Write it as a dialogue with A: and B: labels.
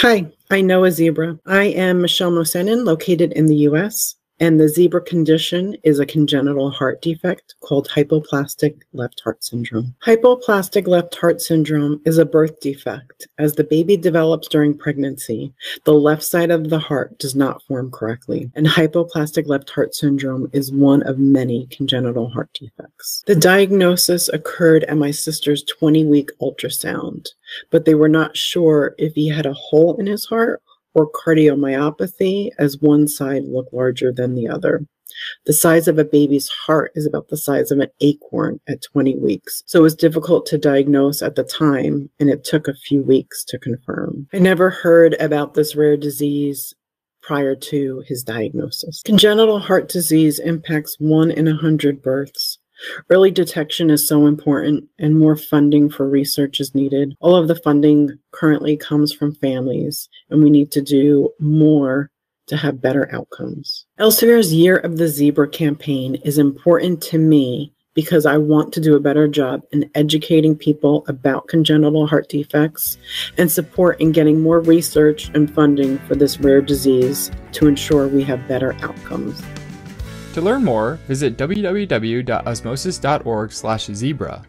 A: Hi, I know a zebra. I am Michelle Mosenin, located in the US. And the zebra condition is a congenital heart defect called hypoplastic left heart syndrome. Hypoplastic left heart syndrome is a birth defect. As the baby develops during pregnancy, the left side of the heart does not form correctly. And hypoplastic left heart syndrome is one of many congenital heart defects. The diagnosis occurred at my sister's 20 week ultrasound, but they were not sure if he had a hole in his heart or cardiomyopathy as one side looked larger than the other. The size of a baby's heart is about the size of an acorn at 20 weeks, so it was difficult to diagnose at the time, and it took a few weeks to confirm. I never heard about this rare disease prior to his diagnosis. Congenital heart disease impacts one in a hundred births. Early detection is so important, and more funding for research is needed. All of the funding currently comes from families, and we need to do more to have better outcomes. Elsevier's Year of the Zebra campaign is important to me because I want to do a better job in educating people about congenital heart defects and support in getting more research and funding for this rare disease to ensure we have better outcomes.
B: To learn more, visit www.osmosis.org/zebra